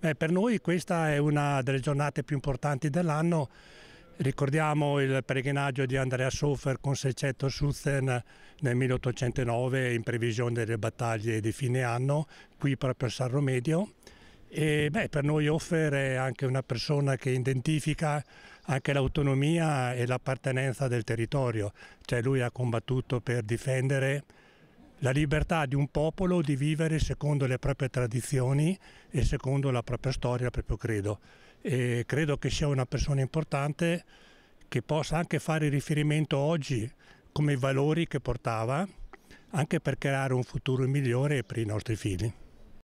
Eh, per noi questa è una delle giornate più importanti dell'anno. Ricordiamo il pellegrinaggio di Andrea Sofer con 600 Sutzen nel 1809 in previsione delle battaglie di fine anno, qui proprio a San Romedio. E beh, per noi Offer è anche una persona che identifica anche l'autonomia e l'appartenenza del territorio, cioè lui ha combattuto per difendere la libertà di un popolo di vivere secondo le proprie tradizioni e secondo la propria storia, il proprio credo. E credo che sia una persona importante che possa anche fare riferimento oggi come valori che portava, anche per creare un futuro migliore per i nostri figli.